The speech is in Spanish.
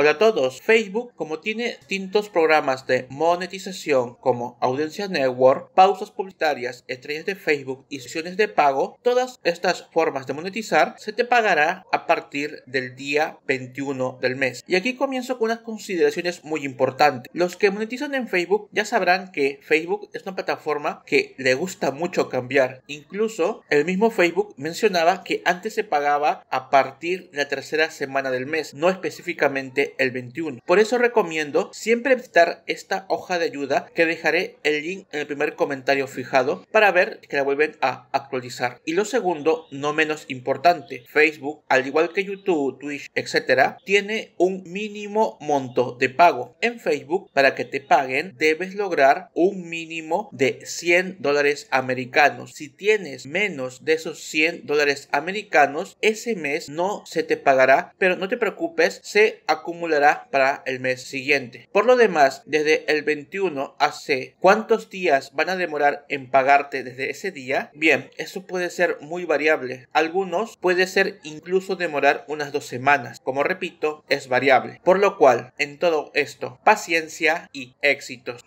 Hola a todos. Facebook, como tiene distintos programas de monetización como Audiencia Network, pausas publicitarias, estrellas de Facebook y sesiones de pago, todas estas formas de monetizar se te pagará a partir del día 21 del mes. Y aquí comienzo con unas consideraciones muy importantes. Los que monetizan en Facebook ya sabrán que Facebook es una plataforma que le gusta mucho cambiar. Incluso el mismo Facebook mencionaba que antes se pagaba a partir de la tercera semana del mes, no específicamente el 21. Por eso recomiendo siempre visitar esta hoja de ayuda que dejaré el link en el primer comentario fijado para ver que la vuelven a actualizar. Y lo segundo, no menos importante, Facebook, al igual que YouTube, Twitch, etcétera, tiene un mínimo monto de pago. En Facebook, para que te paguen, debes lograr un mínimo de 100 dólares americanos. Si tienes menos de esos 100 dólares americanos, ese mes no se te pagará, pero no te preocupes, se acumulará acumulará para el mes siguiente. Por lo demás, desde el 21 hace cuántos días van a demorar en pagarte desde ese día? Bien, eso puede ser muy variable. Algunos puede ser incluso demorar unas dos semanas. Como repito, es variable. Por lo cual, en todo esto, paciencia y éxitos.